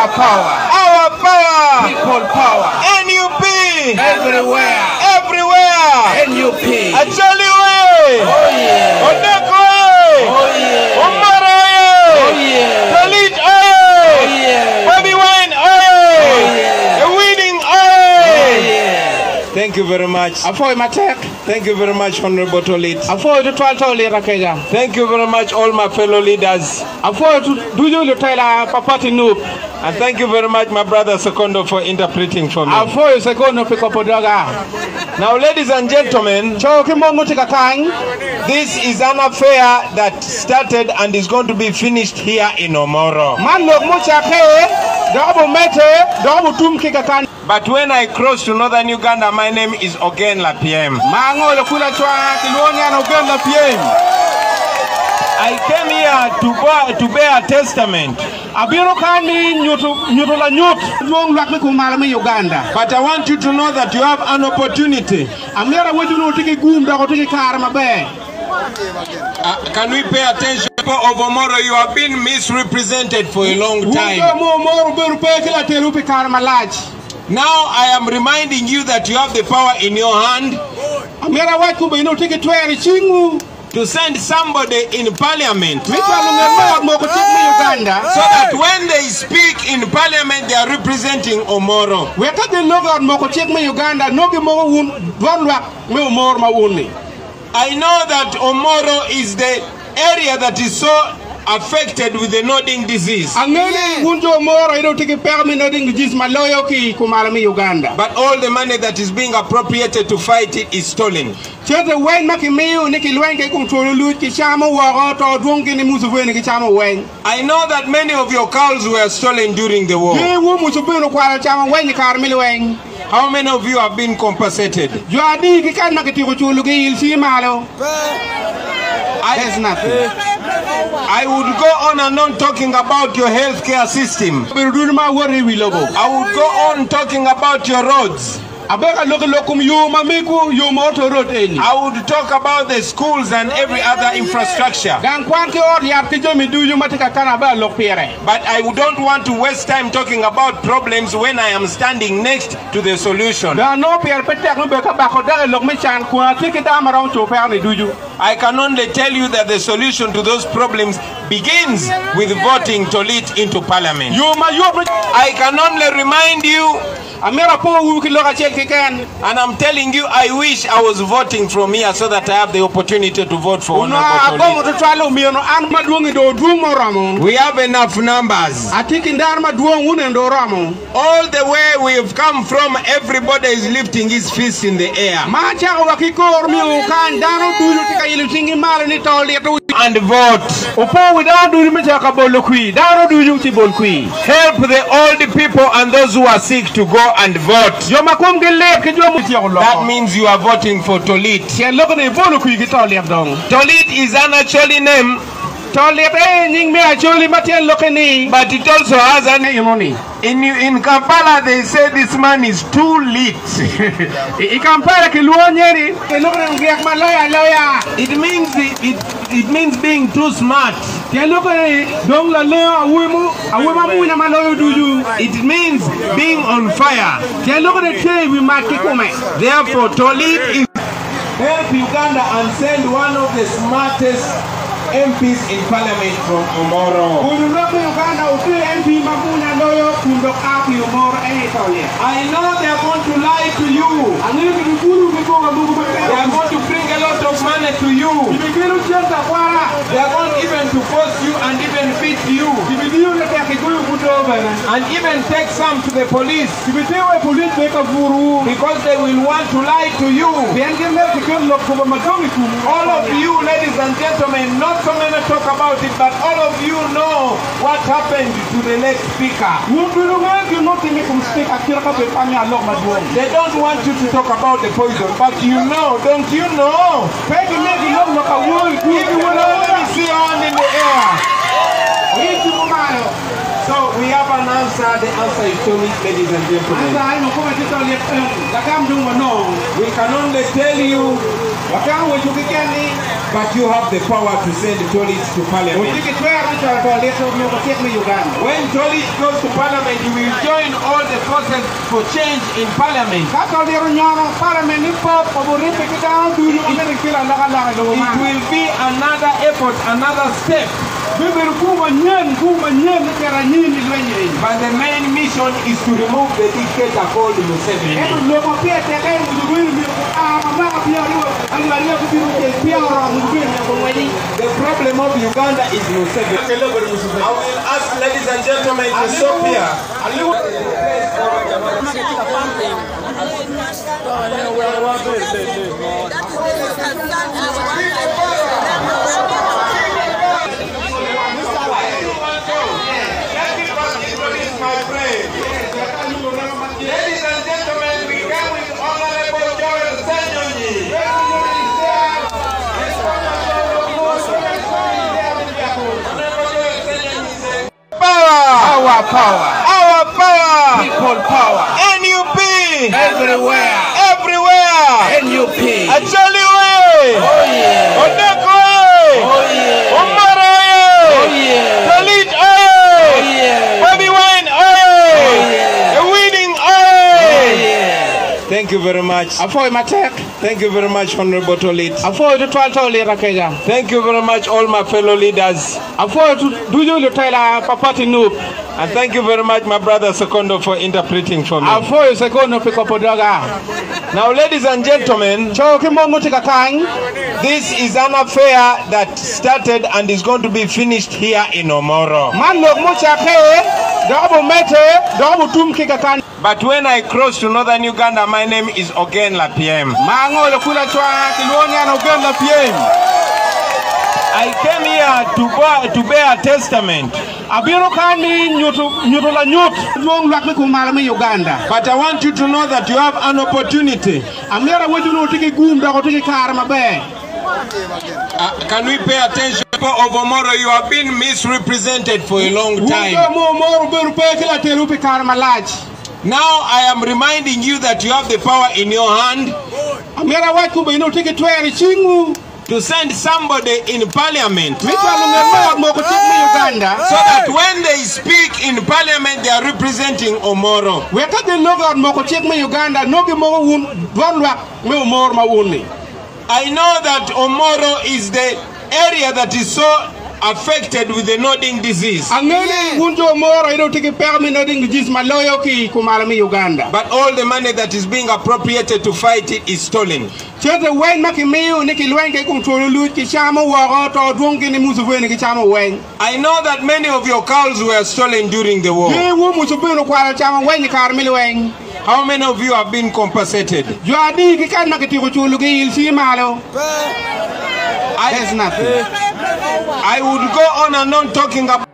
Our power. Our power. People power. NUP. Everywhere. Everywhere. NUP. Acholi way. Oh yeah. Odeko way. Oh yeah. Umaro Oh way. yeah. Dalit Oh yeah. Bobi Wine Oh way. yeah. Winning Oh yeah. Thank you very much. Afoy matek. Thank you very much, Honorable Tolit. Afoy to twal to lera. Thank you very much, all my fellow leaders. Afoy to duju le tela uh, papati nup. And thank you very much, my brother Secondo, for interpreting for me. Afoy sekono piko podoga. Now, ladies and gentlemen, Cho kimongo tika kany. this is an affair that started and is going to be finished here in Omoro. Man lok mo chake. Dobo mete. Dobo tum kika kany. But when I cross to northern Uganda, my name is Ogen Lapiem. Mango chwa kiluonya na ugenda piem. I came here to bear, to bear a testament, Abiro kandi nyutu nyutu la nyut. Uganda. but I want you to know that you have an opportunity. Amira weju no tiki gum da ko tiki kar mabe. Uh, can we pay attention? People of Omoro, you have been misrepresented for a long time. Now I am reminding you that you have the power in your hand Amira waj kuba ino tiki tweri chingu. to send somebody in parliament Mi chalo ngemba mo ko tik mi Uganda. so that when they speak in parliament they are representing Omoro. Weka de logo mo ko tik Uganda. Nogi mo un von lak mi umor ma unni. I know that Omoro is the area that is so affected with the nodding disease. Angene unjo moro ino tiki permi no ding jis maloyo ki kumala mi Uganda. But all the money that is being appropriated to fight it is stolen. Wen ma ki miu ni ki lwen ke kung tolo lut ki chamo waro to dung ki ni musu vweni ki chamo wen. I know that many of your cows were stolen during the war. Ki wu musu vweni kwala chamo wen ni wen. How many of you have been compensated? Ki kan ma ki tiko chulu ki il si malo. There's nothing. I would go on and on talking about your healthcare system. Pero dun ma wari wi logo. I would go on talking about your roads. Abeka lokum yu miku yu ma eni. I would talk about the schools and every other infrastructure. Gan kwan ki ot yap ki jomi du yu ma kana ba lok pire. But I don't want to waste time talking about problems when I am standing next to the solution. No pire petek no beka bako dage lok mi chan kwa tiki da marong cho per ni duju. I can only tell you that the solution to those problems begins with voting to lead into parliament. Yu ma yu ma I can only remind you, Amira po wu ki loka chel ki ken. and I'm telling you, I wish I was voting from here so that I have the opportunity to vote for Uno Honorable agomo Tolit. to twalo miyo no an maduong do duong mo ramo. We have enough numbers. Atiki ndar maduong une ndo ramo. All the way we've come from, everybody is lifting his fist in the air. Ma chako wakikor miyo kan dano duju tika ilu tingi malo ni to lieto. And vote. Upo wi dano duju mi chaka bolo kui. Dano duju ti bol kui. Help the old people and those who are sick to go and vote. Yo makum gi lep ki jo mu. That means you are voting for Tolit. Tien loko ni bolo kui ki to. Tolit is an actually name, To liep e eh, nying mi acholi ma tien but it also has an Ne imoni. In, in Kampala, they say this man is too lit. Ikampara ki luo nyeri. Loko ni ngiyak ma loya loya. It means it, it, it means being too smart. Tien loko ni dong la leo awi mu. Awi ma mu na ma loyo duju. It means being on fire. Tien loko ni te wi ma ki. Therefore, Tolit is help Uganda and send one of the smartest MPs in parliament from Omoro. Kudu loko Uganda uti MP mabunya loyo kundo aki umor e. I know they are going to lie to you. Angini ki dukuru ki konga bugu They are going to lot of money to you. They are going even to force you and even beat you. And even take some to the police. Because they will want to lie to you. All of you, ladies and gentlemen, not so many talk about it, but all of you know what happened to the late speaker. They don't want you to talk about the poison, but you know, don't you know? Pegi megi lo no ka woi ku If you know, let me see hand in the air. Iti mo mayo. So we have an answer. The answer is Tony, ladies and gentlemen. ay mo ko ti to le la kam dung mo. We can only tell you Wakang wo chu ki ken ni. but you have the power to send Tolit to parliament. Tiki twer ni to to le to mo ko tek Uganda. When Tolit goes to parliament, you will join all the forces for change in parliament. Lo It will be another effort, another step. Bibi ku ma nyen ku ma nyen ni kera nyin ni lwenye ni. But the main mission is to remove the dictator called Museveni. Eto lo ko pie te kai mu du mi ko a ma ma ka pia ri an la ri ko bi ke pia ro mu bi ni ko wani. The problem of Uganda is Museveni. I will ask ladies and gentlemen to stop here. Ladies Our power. Our power! People power. NUP! Everywhere. Everywhere! NUP. Acholi way! Oh yeah. Odeko way! Oh yeah. Omoro way! Oh yeah. Tolit way! Oh yeah. Bobi Wine way! yeah. A winning Oh way! yeah. Thank you very much. Afoy matek. Thank you very much, Honorable Tolit. Afoy to twal to. Thank you very much, all my fellow leaders. Afoy to duju papati NUP. And thank you very much, my brother Secondo, for interpreting for me. Afoy se ko no piko podoga. Now, ladies and gentlemen, Cho ki mo mutika kany. this is an affair that started and is going to be finished here in Omoro. Man lok mo chake. Dobo mete. Tum kika. But when I cross to northern Uganda, my name is Ogen Lapiem. Mango le kula chwa kiluonya na uganda piem. I came here to bear, to bear testament, Abiro kani nyutu nyutu la nyut. Luong lak mi Uganda. but I want you to know that you have an opportunity. Amira weju no tiki gum dako tiki kar mabe. Uh, can we pay attention? People of Omoro, you have been misrepresented for a long time. mo moro beru pe kila telu pi kar malach. Now I am reminding you that you have the power in your hand Amira wach kumbe ino tiki tweri chingu. to send somebody in parliament Mi chalo ng'e mo moko tik mi Uganda. so that when they speak in parliament, they are representing Omoro. Weka gi logo moko chik mi Uganda nogi mo un dwan lwak mi umor ma un ni. I know that Omoro is the area that is so affected with the nodding disease. Ang'eni un jo moro ino tiki pek mi no maloyo ki kumala Uganda. But all the money that is being appropriated to fight it is stolen. Chete wen ma ki miyo lwen ke kum tolo luch ki chamo to ni ki chamo wen. I know that many of your cows were stolen during the war. Museveni kwara chamo wen kar wen. How many of you have been compensated? Jo adi ki kan ki tiko chulu ki il si malo. There's nothing. I would go on and on talking about